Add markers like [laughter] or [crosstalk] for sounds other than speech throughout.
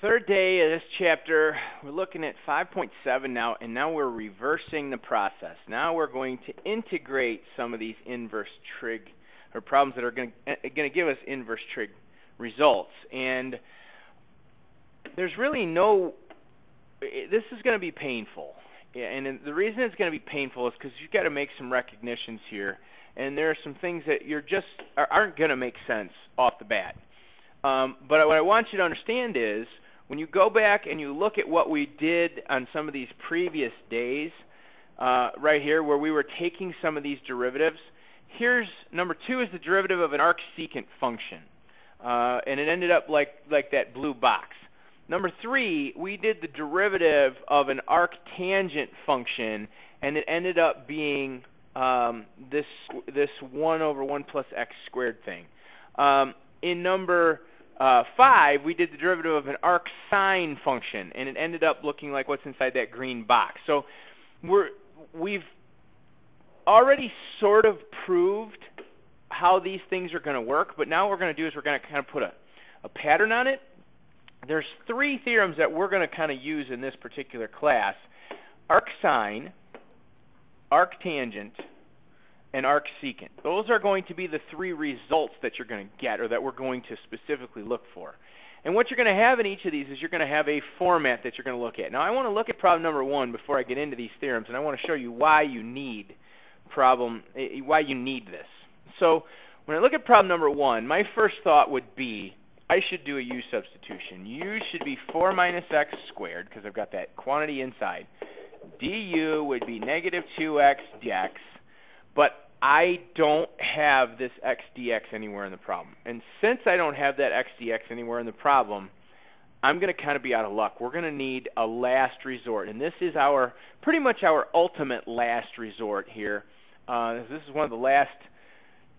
third day of this chapter, we're looking at 5.7 now, and now we're reversing the process. Now we're going to integrate some of these inverse trig, or problems that are going to, going to give us inverse trig results. And there's really no, this is going to be painful. And the reason it's going to be painful is because you've got to make some recognitions here, and there are some things that you're just aren't going to make sense off the bat. Um, but what I want you to understand is when you go back and you look at what we did on some of these previous days, uh, right here where we were taking some of these derivatives, here's number two is the derivative of an arcsecant function. Uh, and it ended up like, like that blue box. Number three, we did the derivative of an arctangent function, and it ended up being um, this, this 1 over 1 plus x squared thing. Um, in number uh, 5, we did the derivative of an arcsine function, and it ended up looking like what's inside that green box. So we're, we've already sort of proved how these things are going to work, but now what we're going to do is we're going to kind of put a, a pattern on it. There's three theorems that we're going to kind of use in this particular class. arc Arcsine, arctangent, and arcsecant. Those are going to be the three results that you're going to get or that we're going to specifically look for. And what you're going to have in each of these is you're going to have a format that you're going to look at. Now I want to look at problem number one before I get into these theorems, and I want to show you why you need problem, eh, why you need this. So when I look at problem number one, my first thought would be I should do a u substitution. u should be 4 minus x squared because I've got that quantity inside. du would be negative 2x dx, but I don't have this XDX anywhere in the problem. And since I don't have that XDX anywhere in the problem, I'm going to kind of be out of luck. We're going to need a last resort. And this is our pretty much our ultimate last resort here. Uh, this is one of the last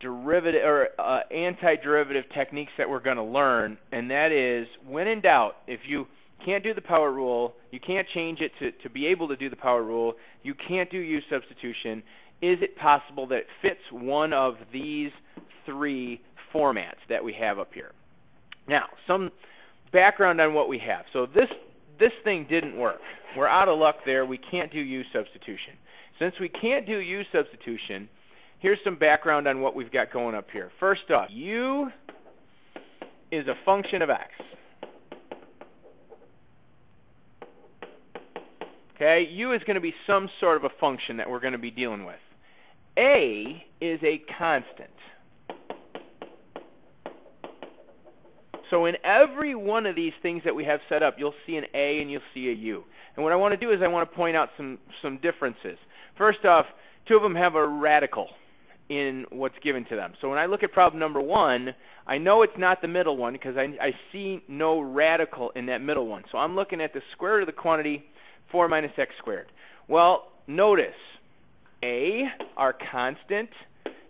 derivative or uh, antiderivative techniques that we're going to learn, and that is when in doubt, if you can't do the power rule, you can't change it to, to be able to do the power rule, you can't do u substitution, is it possible that it fits one of these three formats that we have up here? Now, some background on what we have. So this, this thing didn't work. We're out of luck there. We can't do u substitution. Since we can't do u substitution, here's some background on what we've got going up here. First off, u is a function of x. Okay, u is going to be some sort of a function that we're going to be dealing with. A is a constant. So in every one of these things that we have set up, you'll see an A and you'll see a U. And what I want to do is I want to point out some, some differences. First off, two of them have a radical in what's given to them. So when I look at problem number one, I know it's not the middle one because I, I see no radical in that middle one. So I'm looking at the square root of the quantity 4 minus x squared. Well, notice a, our constant,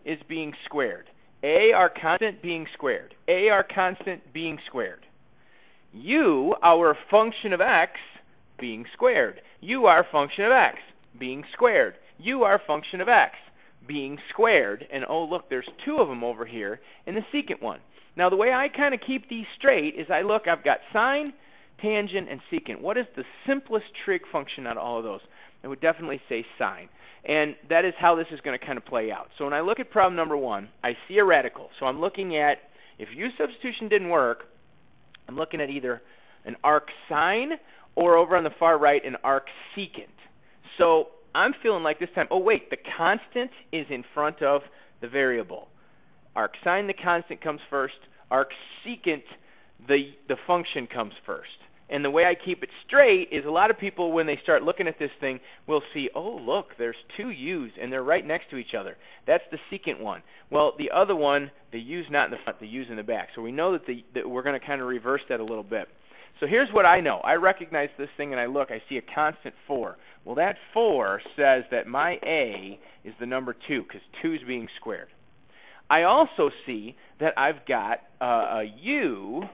is being squared. A, our constant, being squared. A, our constant, being squared. U, our function of x, being squared. U, our function of x, being squared. U, our function of x, being squared. And oh, look, there's two of them over here in the secant one. Now, the way I kind of keep these straight is I look, I've got sine, tangent, and secant. What is the simplest trig function out of all of those? I would definitely say sine. And that is how this is going to kind of play out. So when I look at problem number one, I see a radical. So I'm looking at, if u substitution didn't work, I'm looking at either an arc sine or over on the far right, an arc secant. So I'm feeling like this time, oh wait, the constant is in front of the variable. Arc sine, the constant comes first. Arc secant, the, the function comes first. And the way I keep it straight is a lot of people, when they start looking at this thing, will see, oh, look, there's two U's, and they're right next to each other. That's the secant one. Well, the other one, the U's not in the front, the U's in the back. So we know that, the, that we're going to kind of reverse that a little bit. So here's what I know. I recognize this thing, and I look. I see a constant 4. Well, that 4 says that my A is the number 2, because 2 is being squared. I also see that I've got uh, a U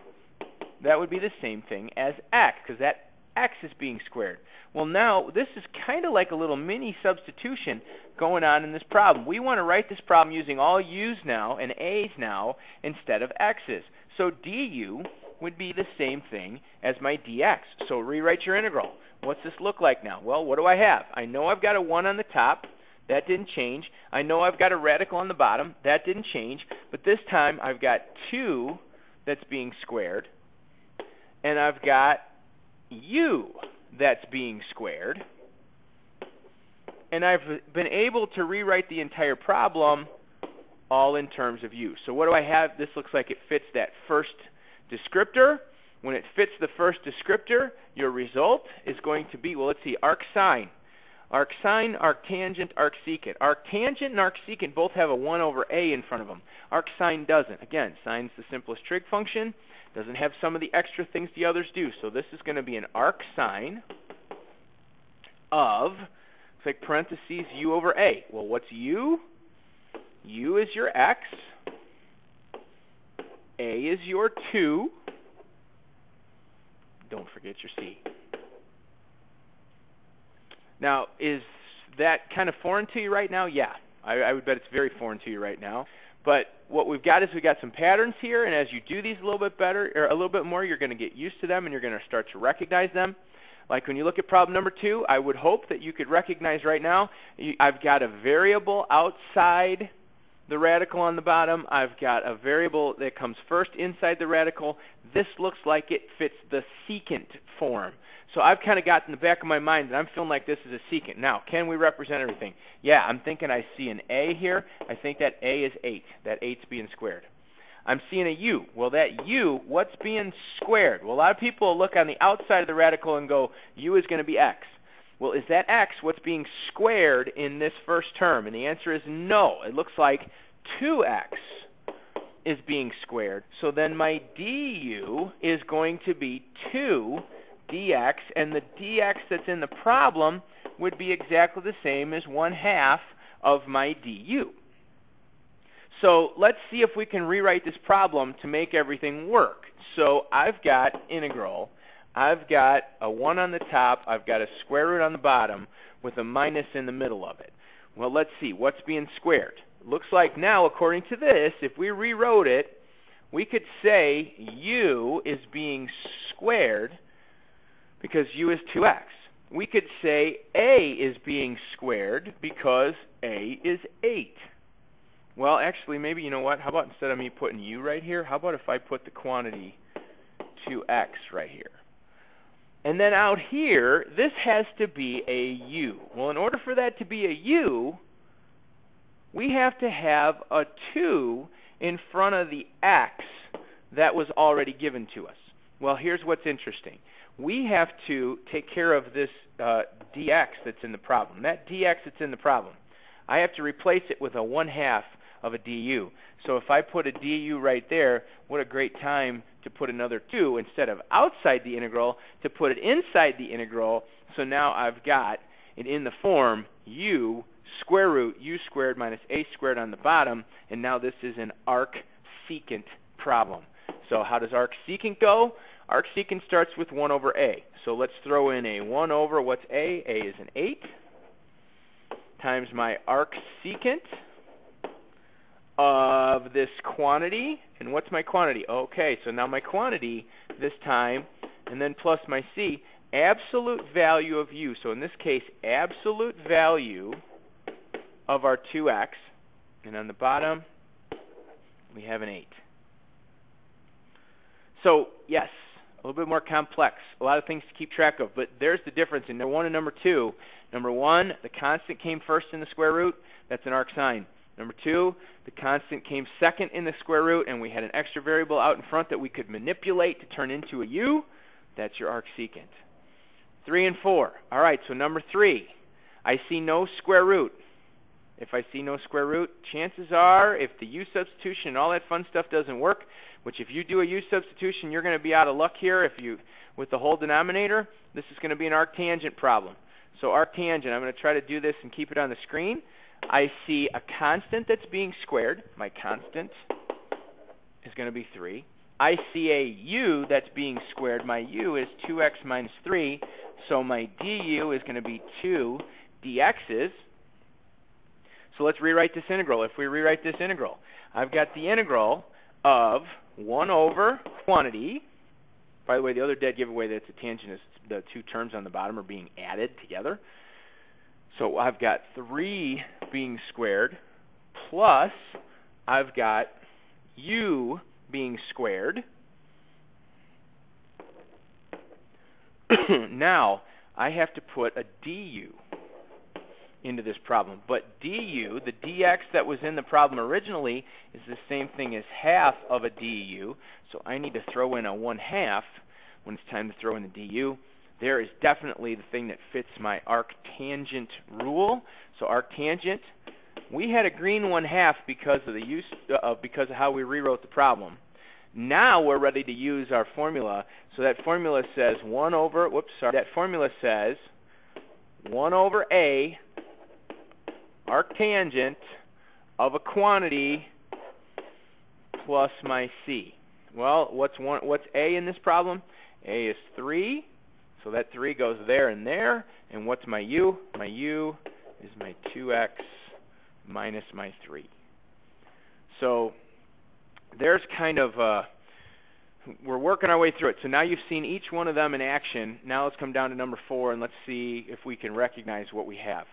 that would be the same thing as x, because that x is being squared. Well, now, this is kind of like a little mini substitution going on in this problem. We want to write this problem using all u's now and a's now instead of x's. So du would be the same thing as my dx. So rewrite your integral. What's this look like now? Well, what do I have? I know I've got a 1 on the top. That didn't change. I know I've got a radical on the bottom. That didn't change. But this time I've got 2 that's being squared. And I've got u that's being squared. And I've been able to rewrite the entire problem all in terms of u. So what do I have? This looks like it fits that first descriptor. When it fits the first descriptor, your result is going to be, well, let's see, arc sine. arcsine. Arcsine, arctangent, arcsecant. Arctangent and arcsecant both have a 1 over a in front of them. Arcsine doesn't. Again, sine's the simplest trig function. Doesn't have some of the extra things the others do. So this is going to be an arc arcsine of, looks like parentheses, u over a. Well, what's u? u is your x. a is your 2. Don't forget your c. Now, is that kind of foreign to you right now? Yeah, I, I would bet it's very foreign to you right now. But what we've got is we've got some patterns here, and as you do these a little bit better, or a little bit more, you're going to get used to them, and you're going to start to recognize them. Like when you look at problem number two, I would hope that you could recognize right now, I've got a variable outside the radical on the bottom. I've got a variable that comes first inside the radical. This looks like it fits the secant form. So I've kind of got in the back of my mind that I'm feeling like this is a secant. Now, can we represent everything? Yeah, I'm thinking I see an A here. I think that A is 8. That 8's being squared. I'm seeing a U. Well, that U, what's being squared? Well, a lot of people look on the outside of the radical and go, U is going to be X. Well, is that X what's being squared in this first term? And the answer is no. It looks like 2X is being squared. So then my du is going to be 2 dx, and the dx that's in the problem would be exactly the same as 1 half of my du. So let's see if we can rewrite this problem to make everything work. So I've got integral. I've got a 1 on the top. I've got a square root on the bottom with a minus in the middle of it. Well, let's see. What's being squared? Looks like now, according to this, if we rewrote it, we could say u is being squared because u is 2x. We could say a is being squared because a is 8. Well, actually, maybe, you know what? How about instead of me putting u right here, how about if I put the quantity 2x right here? And then out here, this has to be a u. Well, in order for that to be a u, we have to have a 2 in front of the x that was already given to us. Well, here's what's interesting we have to take care of this uh, dx that's in the problem. That dx that's in the problem, I have to replace it with a 1 half of a du. So if I put a du right there, what a great time to put another 2 instead of outside the integral to put it inside the integral. So now I've got it in the form u square root u squared minus a squared on the bottom, and now this is an arc secant problem. So how does arc secant go? Arc secant starts with 1 over a. So let's throw in a 1 over, what's a? a is an 8 times my arc secant of this quantity. And what's my quantity? Okay, so now my quantity this time, and then plus my c, absolute value of u. So in this case, absolute value of our 2x. And on the bottom, we have an 8. So, yes, a little bit more complex. A lot of things to keep track of, but there's the difference in number one and number two. Number one, the constant came first in the square root. That's an arc arcsine. Number two, the constant came second in the square root, and we had an extra variable out in front that we could manipulate to turn into a u. That's your arcsecant. Three and four. All right, so number three, I see no square root. If I see no square root, chances are if the u substitution and all that fun stuff doesn't work, which if you do a u substitution, you're going to be out of luck here if you with the whole denominator. This is going to be an arctangent problem. So arctangent, I'm going to try to do this and keep it on the screen. I see a constant that's being squared. My constant is going to be 3. I see a u that's being squared. My u is 2x minus 3. So my du is going to be 2 dx's. So let's rewrite this integral. If we rewrite this integral, I've got the integral of 1 over quantity By the way, the other dead giveaway that's a tangent is the two terms on the bottom are being added together. So I've got 3 being squared plus I've got u being squared. [clears throat] now, I have to put a du into this problem. But du, the dx that was in the problem originally, is the same thing as half of a du. So I need to throw in a 1 half when it's time to throw in the du. There is definitely the thing that fits my arctangent rule. So arctangent, we had a green 1 half because of the use uh, because of how we rewrote the problem. Now we're ready to use our formula. So that formula says 1 over, whoops, sorry, that formula says 1 over a arctangent of a quantity plus my c. Well, what's one what's a in this problem? a is 3. So that 3 goes there and there. And what's my u? My u is my 2x minus my 3. So there's kind of, uh, we're working our way through it. So now you've seen each one of them in action. Now let's come down to number 4 and let's see if we can recognize what we have.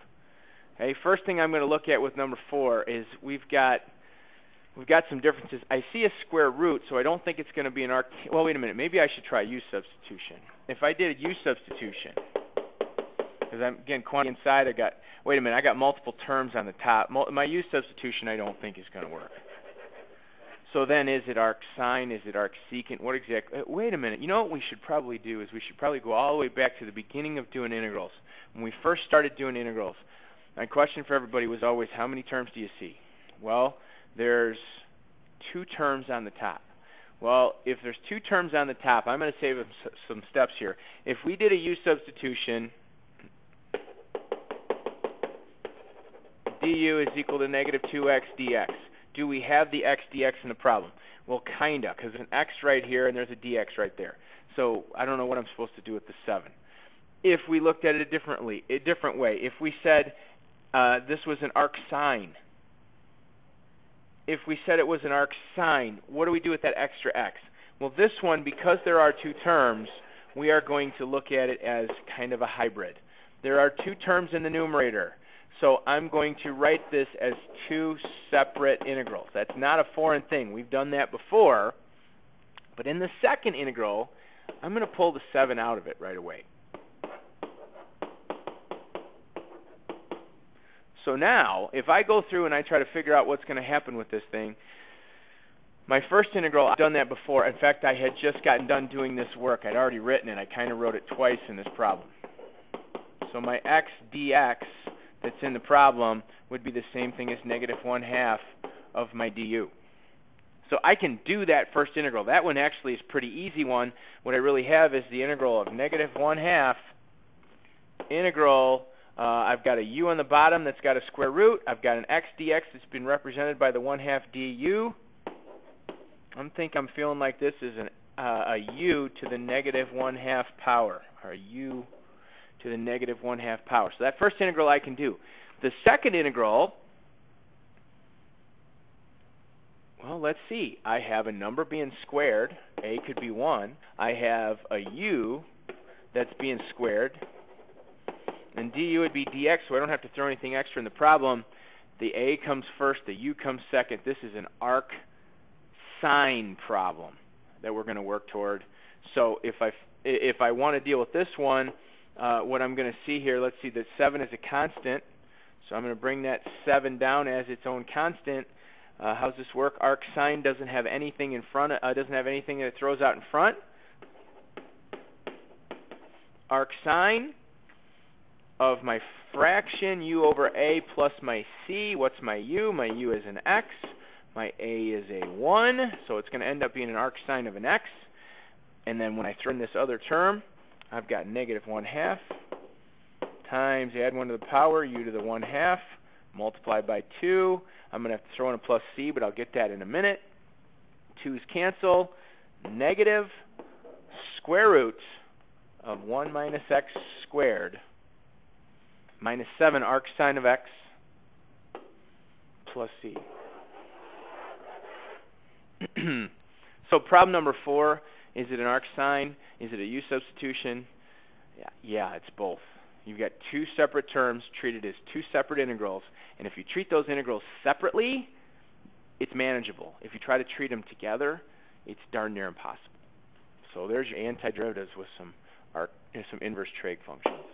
Okay, first thing I'm going to look at with number 4 is we've got we've got some differences. I see a square root, so I don't think it's going to be an arc. Well, wait a minute. Maybe I should try u substitution. If I did u substitution, because I'm again quantity inside, I got. Wait a minute. I got multiple terms on the top. My u substitution, I don't think is going to work. So then, is it arc sine? Is it arc secant? What exactly? Uh, wait a minute. You know what we should probably do is we should probably go all the way back to the beginning of doing integrals. When we first started doing integrals, my question for everybody was always, how many terms do you see? Well, there's two terms on the top. Well, if there's two terms on the top, I'm going to save some steps here. If we did a u substitution, du is equal to negative 2x dx do we have the x dx in the problem? Well, kind of, because there's an x right here and there's a dx right there. So I don't know what I'm supposed to do with the 7. If we looked at it differently, a different way, if we said uh, this was an arc sine, if we said it was an arc sine, what do we do with that extra x? Well, this one, because there are two terms, we are going to look at it as kind of a hybrid. There are two terms in the numerator. So I'm going to write this as two separate integrals. That's not a foreign thing. We've done that before. But in the second integral, I'm going to pull the 7 out of it right away. So now, if I go through and I try to figure out what's going to happen with this thing, my first integral, I've done that before. In fact, I had just gotten done doing this work. I'd already written it. I kind of wrote it twice in this problem. So my x dx that's in the problem would be the same thing as negative 1 half of my du. So I can do that first integral. That one actually is a pretty easy one. What I really have is the integral of negative 1 half integral. Uh, I've got a u on the bottom that's got a square root. I've got an x dx that's been represented by the 1 half du. I think I'm feeling like this is an, uh, a u to the negative 1 half power, or u to the negative 1 half power. So that first integral I can do. The second integral, well, let's see. I have a number being squared. a could be 1. I have a u that's being squared. And du would be dx, so I don't have to throw anything extra in the problem. The a comes first, the u comes second. This is an arc sine problem that we're going to work toward. So if I, if I want to deal with this one, uh, what I'm going to see here, let's see that 7 is a constant. So I'm going to bring that 7 down as its own constant. Uh, how's this work? Arc sine doesn't have anything in front, uh, doesn't have anything that it throws out in front. Arc sine of my fraction u over a plus my c. What's my u? My u is an x. My a is a 1. So it's going to end up being an arc sine of an x. And then when I throw in this other term, I've got negative 1 half times, add 1 to the power, u to the 1 half, multiplied by 2. I'm going to have to throw in a plus c, but I'll get that in a minute. 2's cancel. Negative square root of 1 minus x squared minus 7 arc sine of x plus c. [clears throat] so problem number 4 Is it an arc sine? Is it a u substitution? Yeah, yeah, it's both. You've got two separate terms treated as two separate integrals, and if you treat those integrals separately, it's manageable. If you try to treat them together, it's darn near impossible. So there's your antiderivatives with some arc, some inverse trig functions.